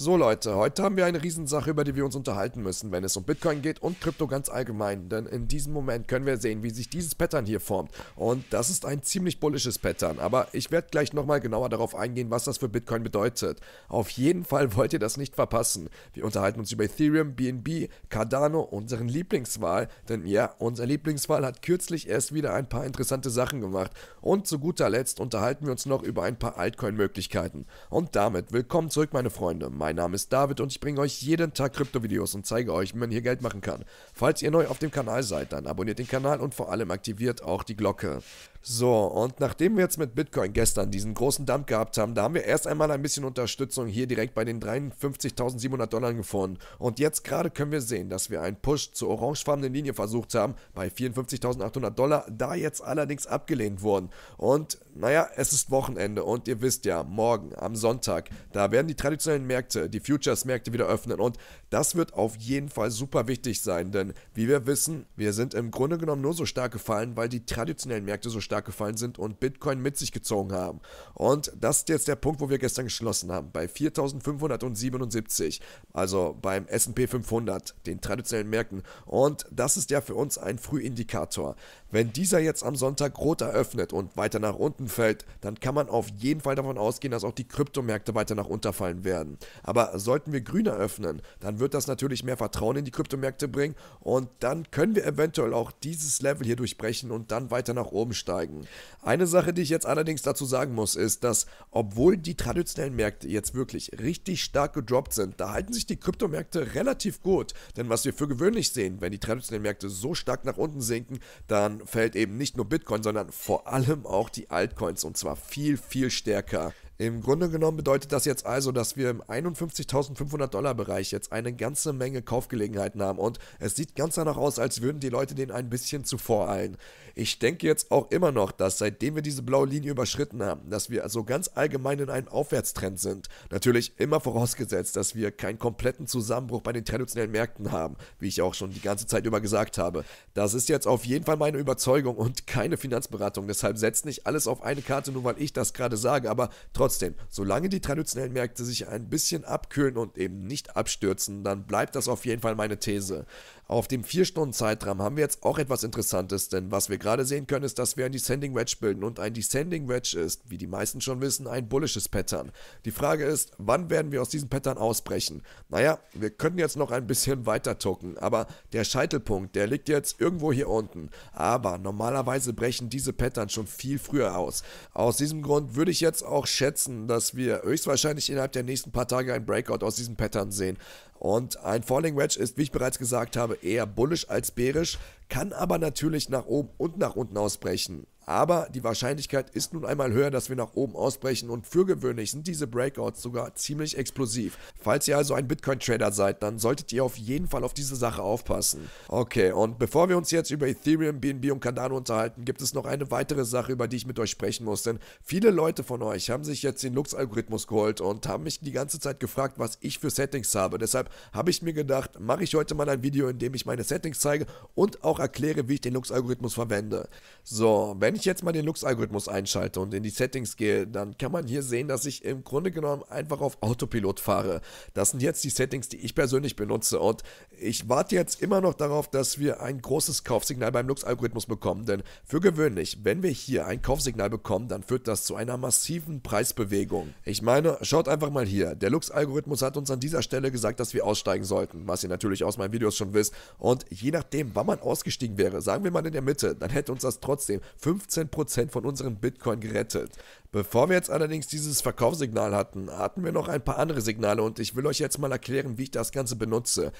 So Leute, heute haben wir eine Riesensache, über die wir uns unterhalten müssen, wenn es um Bitcoin geht und Krypto ganz allgemein. Denn in diesem Moment können wir sehen, wie sich dieses Pattern hier formt. Und das ist ein ziemlich bullisches Pattern. Aber ich werde gleich nochmal genauer darauf eingehen, was das für Bitcoin bedeutet. Auf jeden Fall wollt ihr das nicht verpassen. Wir unterhalten uns über Ethereum, BNB, Cardano, unseren Lieblingswahl. Denn ja, unser Lieblingswahl hat kürzlich erst wieder ein paar interessante Sachen gemacht. Und zu guter Letzt unterhalten wir uns noch über ein paar Altcoin-Möglichkeiten. Und damit willkommen zurück, meine Freunde. Mein Name ist David und ich bringe euch jeden Tag Krypto-Videos und zeige euch, wie man hier Geld machen kann. Falls ihr neu auf dem Kanal seid, dann abonniert den Kanal und vor allem aktiviert auch die Glocke. So, und nachdem wir jetzt mit Bitcoin gestern diesen großen Dump gehabt haben, da haben wir erst einmal ein bisschen Unterstützung hier direkt bei den 53.700 Dollar gefunden. Und jetzt gerade können wir sehen, dass wir einen Push zur orangefarbenen Linie versucht haben, bei 54.800 Dollar, da jetzt allerdings abgelehnt wurden. Und naja, es ist Wochenende und ihr wisst ja, morgen am Sonntag, da werden die traditionellen Märkte, die Futures-Märkte wieder öffnen. Und das wird auf jeden Fall super wichtig sein, denn wie wir wissen, wir sind im Grunde genommen nur so stark gefallen, weil die traditionellen Märkte so stark gefallen sind und Bitcoin mit sich gezogen haben. Und das ist jetzt der Punkt, wo wir gestern geschlossen haben, bei 4577, also beim SP 500, den traditionellen Märkten. Und das ist ja für uns ein Frühindikator. Wenn dieser jetzt am Sonntag rot eröffnet und weiter nach unten fällt, dann kann man auf jeden Fall davon ausgehen, dass auch die Kryptomärkte weiter nach unten fallen werden. Aber sollten wir grün eröffnen, dann wird das natürlich mehr Vertrauen in die Kryptomärkte bringen und dann können wir eventuell auch dieses Level hier durchbrechen und dann weiter nach oben steigen. Eine Sache, die ich jetzt allerdings dazu sagen muss, ist, dass obwohl die traditionellen Märkte jetzt wirklich richtig stark gedroppt sind, da halten sich die Kryptomärkte relativ gut. Denn was wir für gewöhnlich sehen, wenn die traditionellen Märkte so stark nach unten sinken, dann fällt eben nicht nur Bitcoin, sondern vor allem auch die Altcoins und zwar viel, viel stärker. Im Grunde genommen bedeutet das jetzt also, dass wir im 51.500 Dollar Bereich jetzt eine ganze Menge Kaufgelegenheiten haben und es sieht ganz danach aus, als würden die Leute den ein bisschen zuvor eilen. Ich denke jetzt auch immer noch, dass seitdem wir diese blaue Linie überschritten haben, dass wir also ganz allgemein in einem Aufwärtstrend sind. Natürlich immer vorausgesetzt, dass wir keinen kompletten Zusammenbruch bei den traditionellen Märkten haben, wie ich auch schon die ganze Zeit über gesagt habe. Das ist jetzt auf jeden Fall meine Überzeugung und keine Finanzberatung, deshalb setzt nicht alles auf eine Karte, nur weil ich das gerade sage, aber trotzdem Trotzdem, solange die traditionellen Märkte sich ein bisschen abkühlen und eben nicht abstürzen, dann bleibt das auf jeden Fall meine These. Auf dem 4-Stunden-Zeitraum haben wir jetzt auch etwas Interessantes, denn was wir gerade sehen können, ist, dass wir ein Descending Wedge bilden und ein Descending Wedge ist, wie die meisten schon wissen, ein bullisches Pattern. Die Frage ist, wann werden wir aus diesem Pattern ausbrechen? Naja, wir können jetzt noch ein bisschen weiter tucken, aber der Scheitelpunkt, der liegt jetzt irgendwo hier unten. Aber normalerweise brechen diese Pattern schon viel früher aus. Aus diesem Grund würde ich jetzt auch schätzen, dass wir höchstwahrscheinlich innerhalb der nächsten paar Tage ein Breakout aus diesem Pattern sehen. Und ein Falling Wedge ist, wie ich bereits gesagt habe, eher bullisch als bärisch, kann aber natürlich nach oben und nach unten ausbrechen. Aber die Wahrscheinlichkeit ist nun einmal höher, dass wir nach oben ausbrechen und für gewöhnlich sind diese Breakouts sogar ziemlich explosiv. Falls ihr also ein Bitcoin-Trader seid, dann solltet ihr auf jeden Fall auf diese Sache aufpassen. Okay, und bevor wir uns jetzt über Ethereum, BNB und Cardano unterhalten, gibt es noch eine weitere Sache, über die ich mit euch sprechen muss. Denn viele Leute von euch haben sich jetzt den Lux-Algorithmus geholt und haben mich die ganze Zeit gefragt, was ich für Settings habe. Deshalb habe ich mir gedacht, mache ich heute mal ein Video, in dem ich meine Settings zeige und auch erkläre, wie ich den Lux-Algorithmus verwende. So, wenn ich jetzt mal den Lux-Algorithmus einschalte und in die Settings gehe, dann kann man hier sehen, dass ich im Grunde genommen einfach auf Autopilot fahre. Das sind jetzt die Settings, die ich persönlich benutze und ich warte jetzt immer noch darauf, dass wir ein großes Kaufsignal beim Lux-Algorithmus bekommen, denn für gewöhnlich, wenn wir hier ein Kaufsignal bekommen, dann führt das zu einer massiven Preisbewegung. Ich meine, schaut einfach mal hier, der Lux-Algorithmus hat uns an dieser Stelle gesagt, dass wir aussteigen sollten, was ihr natürlich aus meinen Videos schon wisst und je nachdem, wann man ausgestiegen wäre, sagen wir mal in der Mitte, dann hätte uns das trotzdem 15 15% von unserem Bitcoin gerettet. Bevor wir jetzt allerdings dieses Verkaufssignal hatten, hatten wir noch ein paar andere Signale und ich will euch jetzt mal erklären, wie ich das Ganze benutze.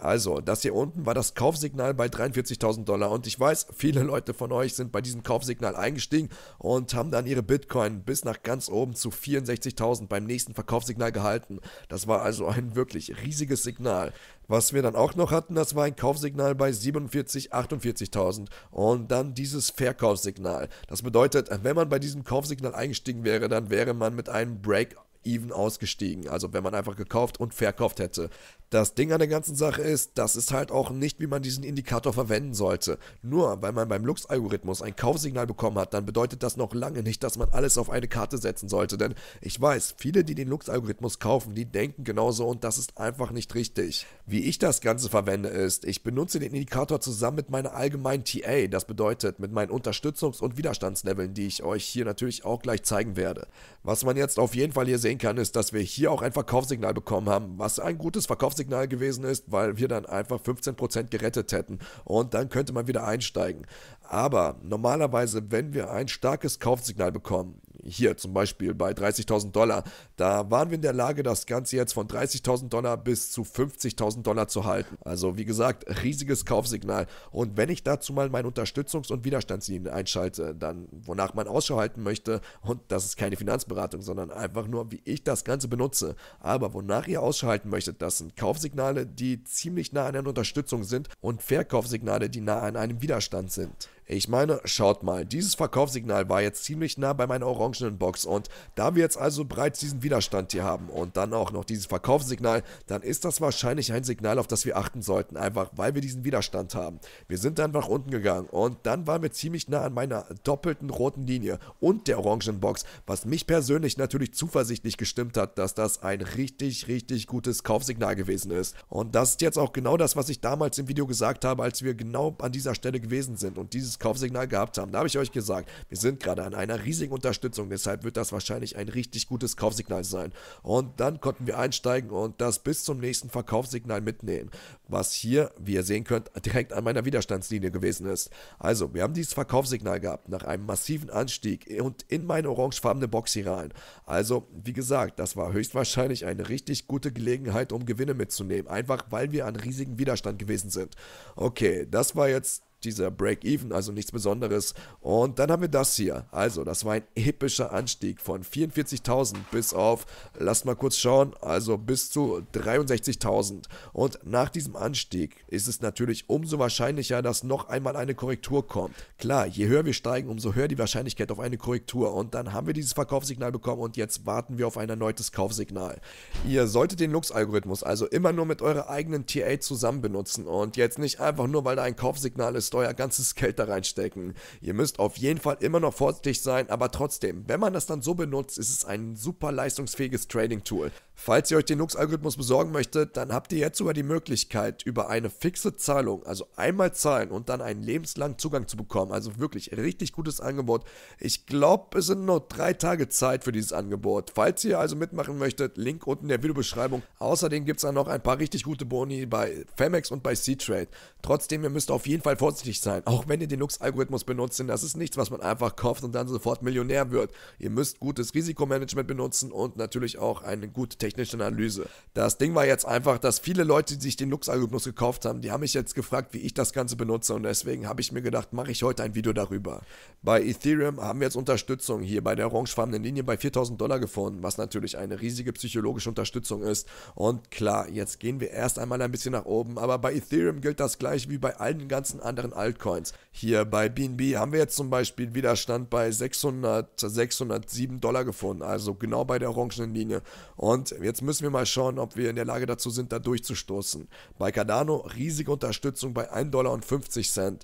Also, das hier unten war das Kaufsignal bei 43.000 Dollar und ich weiß, viele Leute von euch sind bei diesem Kaufsignal eingestiegen und haben dann ihre Bitcoin bis nach ganz oben zu 64.000 beim nächsten Verkaufssignal gehalten. Das war also ein wirklich riesiges Signal. Was wir dann auch noch hatten, das war ein Kaufsignal bei 47, 48.000 und dann dieses Verkaufssignal. Das bedeutet, wenn man bei diesem Kaufsignal eingestiegen wäre, dann wäre man mit einem Break even ausgestiegen. Also wenn man einfach gekauft und verkauft hätte. Das Ding an der ganzen Sache ist, das ist halt auch nicht, wie man diesen Indikator verwenden sollte. Nur weil man beim Lux-Algorithmus ein Kaufsignal bekommen hat, dann bedeutet das noch lange nicht, dass man alles auf eine Karte setzen sollte. Denn ich weiß, viele, die den Lux-Algorithmus kaufen, die denken genauso und das ist einfach nicht richtig. Wie ich das Ganze verwende ist, ich benutze den Indikator zusammen mit meiner allgemeinen TA. Das bedeutet mit meinen Unterstützungs- und Widerstandsleveln, die ich euch hier natürlich auch gleich zeigen werde. Was man jetzt auf jeden Fall hier sehen kann, ist, dass wir hier auch ein Verkaufssignal bekommen haben, was ein gutes Verkaufssignal Signal gewesen ist, weil wir dann einfach 15% gerettet hätten und dann könnte man wieder einsteigen. Aber normalerweise, wenn wir ein starkes Kaufsignal bekommen, hier zum Beispiel bei 30.000 Dollar, da waren wir in der Lage, das Ganze jetzt von 30.000 Dollar bis zu 50.000 Dollar zu halten. Also wie gesagt, riesiges Kaufsignal. Und wenn ich dazu mal meine Unterstützungs- und Widerstandslinien einschalte, dann wonach man Ausschau halten möchte, und das ist keine Finanzberatung, sondern einfach nur, wie ich das Ganze benutze. Aber wonach ihr Ausschau halten möchtet, das sind Kaufsignale, die ziemlich nah an einer Unterstützung sind und Verkaufssignale, die nah an einem Widerstand sind. Ich meine, schaut mal, dieses Verkaufssignal war jetzt ziemlich nah bei meiner orangenen Box und da wir jetzt also bereits diesen Widerstand hier haben und dann auch noch dieses Verkaufssignal, dann ist das wahrscheinlich ein Signal, auf das wir achten sollten, einfach weil wir diesen Widerstand haben. Wir sind dann nach unten gegangen und dann waren wir ziemlich nah an meiner doppelten roten Linie und der orangenen Box, was mich persönlich natürlich zuversichtlich gestimmt hat, dass das ein richtig, richtig gutes Kaufsignal gewesen ist. Und das ist jetzt auch genau das, was ich damals im Video gesagt habe, als wir genau an dieser Stelle gewesen sind und dieses Kaufsignal gehabt haben. Da habe ich euch gesagt, wir sind gerade an einer riesigen Unterstützung, deshalb wird das wahrscheinlich ein richtig gutes Kaufsignal sein. Und dann konnten wir einsteigen und das bis zum nächsten Verkaufssignal mitnehmen, was hier, wie ihr sehen könnt, direkt an meiner Widerstandslinie gewesen ist. Also, wir haben dieses Verkaufssignal gehabt nach einem massiven Anstieg und in meine orangefarbene Box hier rein. Also, wie gesagt, das war höchstwahrscheinlich eine richtig gute Gelegenheit, um Gewinne mitzunehmen, einfach weil wir an riesigen Widerstand gewesen sind. Okay, das war jetzt dieser Break-Even, also nichts Besonderes. Und dann haben wir das hier. Also, das war ein epischer Anstieg von 44.000 bis auf, lasst mal kurz schauen, also bis zu 63.000. Und nach diesem Anstieg ist es natürlich umso wahrscheinlicher, dass noch einmal eine Korrektur kommt. Klar, je höher wir steigen, umso höher die Wahrscheinlichkeit auf eine Korrektur. Und dann haben wir dieses Verkaufssignal bekommen und jetzt warten wir auf ein erneutes Kaufsignal. Ihr solltet den Lux-Algorithmus also immer nur mit eurer eigenen TA zusammen benutzen und jetzt nicht einfach nur, weil da ein Kaufsignal ist, euer ganzes Geld da reinstecken. Ihr müsst auf jeden Fall immer noch vorsichtig sein, aber trotzdem, wenn man das dann so benutzt, ist es ein super leistungsfähiges Trading-Tool. Falls ihr euch den Lux-Algorithmus besorgen möchtet, dann habt ihr jetzt sogar die Möglichkeit, über eine fixe Zahlung, also einmal zahlen und dann einen lebenslangen Zugang zu bekommen. Also wirklich richtig gutes Angebot. Ich glaube, es sind noch drei Tage Zeit für dieses Angebot. Falls ihr also mitmachen möchtet, Link unten in der Videobeschreibung. Außerdem gibt es dann noch ein paar richtig gute Boni bei Femex und bei C-Trade. Trotzdem, ihr müsst auf jeden Fall vorsichtig sein. Auch wenn ihr den Lux-Algorithmus benutzt, denn das ist nichts, was man einfach kauft und dann sofort Millionär wird. Ihr müsst gutes Risikomanagement benutzen und natürlich auch eine gute technische Analyse. Das Ding war jetzt einfach, dass viele Leute, die sich den Lux-Algorithmus gekauft haben, die haben mich jetzt gefragt, wie ich das Ganze benutze und deswegen habe ich mir gedacht, mache ich heute ein Video darüber. Bei Ethereum haben wir jetzt Unterstützung hier bei der orangefarbenen Linie bei 4000 Dollar gefunden, was natürlich eine riesige psychologische Unterstützung ist. Und klar, jetzt gehen wir erst einmal ein bisschen nach oben, aber bei Ethereum gilt das gleich wie bei allen ganzen anderen Altcoins. Hier bei BNB haben wir jetzt zum Beispiel Widerstand bei 600, 607 Dollar gefunden, also genau bei der orangenen Linie. Und jetzt müssen wir mal schauen, ob wir in der Lage dazu sind, da durchzustoßen. Bei Cardano riesige Unterstützung bei 1,50 Dollar.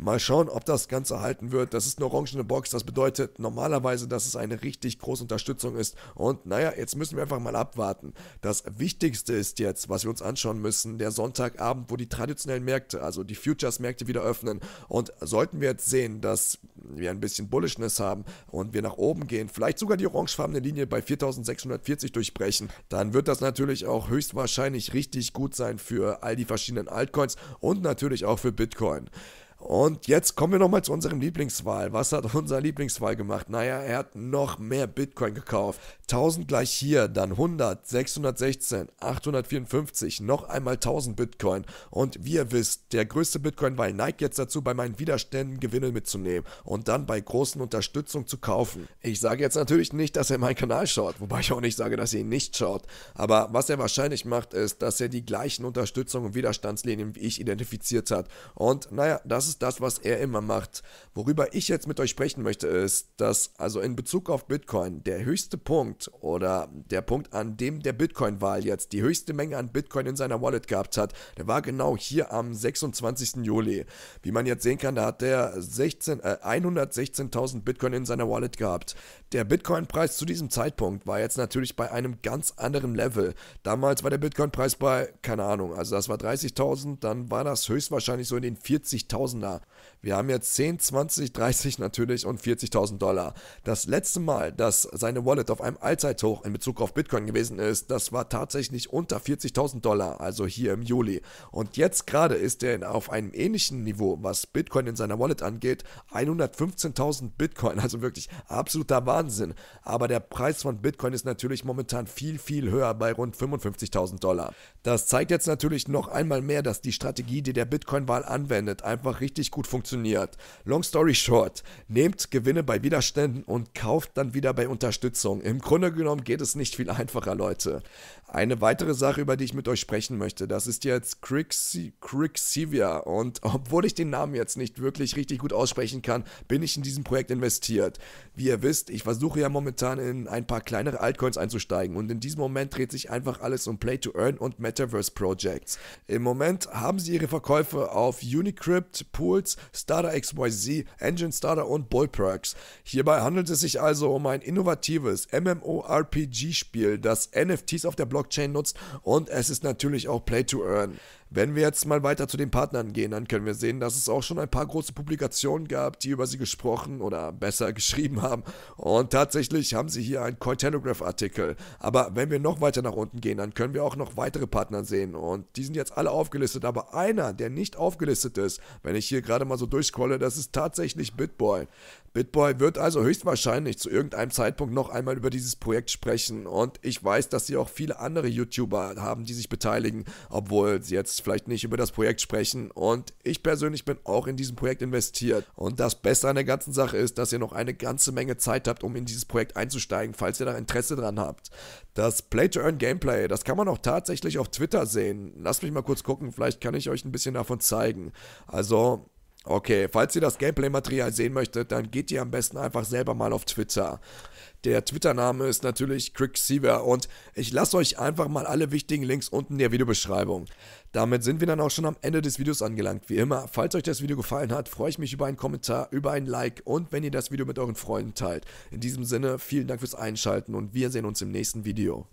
Mal schauen, ob das Ganze halten wird. Das ist eine orangene Box. Das bedeutet normalerweise, dass es eine richtig große Unterstützung ist. Und naja, jetzt müssen wir einfach mal abwarten. Das Wichtigste ist jetzt, was wir uns anschauen müssen, der Sonntagabend, wo die traditionellen Märkte, also die Futures-Märkte wieder öffnen. Und sollten wir jetzt sehen, dass wir ein bisschen Bullishness haben und wir nach oben gehen, vielleicht sogar die orangefarbene Linie bei 4640 durchbrechen, dann wird das natürlich auch höchstwahrscheinlich richtig gut sein für all die verschiedenen Altcoins und natürlich auch für Bitcoin. Und jetzt kommen wir nochmal zu unserem Lieblingswahl. Was hat unser Lieblingswahl gemacht? Naja, er hat noch mehr Bitcoin gekauft. 1000 gleich hier, dann 100, 616, 854, noch einmal 1000 Bitcoin. Und wie ihr wisst, der größte Bitcoin-Wahl neigt jetzt dazu, bei meinen Widerständen Gewinne mitzunehmen und dann bei großen Unterstützung zu kaufen. Ich sage jetzt natürlich nicht, dass er meinen Kanal schaut, wobei ich auch nicht sage, dass er ihn nicht schaut. Aber was er wahrscheinlich macht, ist, dass er die gleichen Unterstützung und Widerstandslinien wie ich identifiziert hat. Und naja, das ist ist das, was er immer macht. Worüber ich jetzt mit euch sprechen möchte, ist, dass also in Bezug auf Bitcoin der höchste Punkt oder der Punkt, an dem der Bitcoin-Wahl jetzt die höchste Menge an Bitcoin in seiner Wallet gehabt hat, der war genau hier am 26. Juli. Wie man jetzt sehen kann, da hat 16, äh, 116.000 Bitcoin in seiner Wallet gehabt. Der Bitcoin-Preis zu diesem Zeitpunkt war jetzt natürlich bei einem ganz anderen Level. Damals war der Bitcoin-Preis bei, keine Ahnung, also das war 30.000, dann war das höchstwahrscheinlich so in den Tausender Wir haben jetzt 10, 20, 30 natürlich und 40.000 Dollar. Das letzte Mal, dass seine Wallet auf einem Allzeithoch in Bezug auf Bitcoin gewesen ist, das war tatsächlich unter 40.000 Dollar, also hier im Juli. Und jetzt gerade ist er auf einem ähnlichen Niveau, was Bitcoin in seiner Wallet angeht, 115.000 Bitcoin, also wirklich absoluter Wahnsinn. Aber der Preis von Bitcoin ist natürlich momentan viel, viel höher bei rund 55.000 Dollar. Das zeigt jetzt natürlich noch einmal mehr, dass die Strategie, die der Bitcoin-Wahl anwendet, einfach richtig gut funktioniert. Long story short, nehmt Gewinne bei Widerständen und kauft dann wieder bei Unterstützung. Im Grunde genommen geht es nicht viel einfacher, Leute. Eine weitere Sache, über die ich mit euch sprechen möchte, das ist jetzt Crixivia. Und obwohl ich den Namen jetzt nicht wirklich richtig gut aussprechen kann, bin ich in diesem Projekt investiert. Wie ihr wisst, ich versuche ja momentan in ein paar kleinere Altcoins einzusteigen und in diesem Moment dreht sich einfach alles um Play to Earn und Metaverse Projects. Im Moment haben sie ihre Verkäufe auf Unicrypt, Pools, Starter XYZ, Engine Starter und Bullperks. Hierbei handelt es sich also um ein innovatives MMORPG-Spiel, das NFTs auf der Blockchain nutzt und es ist natürlich auch Play to Earn. Wenn wir jetzt mal weiter zu den Partnern gehen, dann können wir sehen, dass es auch schon ein paar große Publikationen gab, die über sie gesprochen oder besser geschrieben haben. Und tatsächlich haben sie hier einen Cointelegraph-Artikel. Aber wenn wir noch weiter nach unten gehen, dann können wir auch noch weitere Partner sehen. Und die sind jetzt alle aufgelistet. Aber einer, der nicht aufgelistet ist, wenn ich hier gerade mal so durchscrolle, das ist tatsächlich Bitboy. Bitboy wird also höchstwahrscheinlich zu irgendeinem Zeitpunkt noch einmal über dieses Projekt sprechen. Und ich weiß, dass sie auch viele andere YouTuber haben, die sich beteiligen, obwohl sie jetzt vielleicht nicht über das Projekt sprechen. Und ich persönlich bin auch in diesem Projekt investiert. Und das Beste an der ganzen Sache ist, dass ihr noch eine ganze Menge Zeit habt, um in dieses Projekt einzusteigen, falls ihr da Interesse dran habt. Das Play-to-Earn-Gameplay, das kann man auch tatsächlich auf Twitter sehen. Lasst mich mal kurz gucken, vielleicht kann ich euch ein bisschen davon zeigen. Also, Okay, falls ihr das Gameplay-Material sehen möchtet, dann geht ihr am besten einfach selber mal auf Twitter. Der Twitter-Name ist natürlich Quicksilver und ich lasse euch einfach mal alle wichtigen Links unten in der Videobeschreibung. Damit sind wir dann auch schon am Ende des Videos angelangt. Wie immer, falls euch das Video gefallen hat, freue ich mich über einen Kommentar, über ein Like und wenn ihr das Video mit euren Freunden teilt. In diesem Sinne, vielen Dank fürs Einschalten und wir sehen uns im nächsten Video.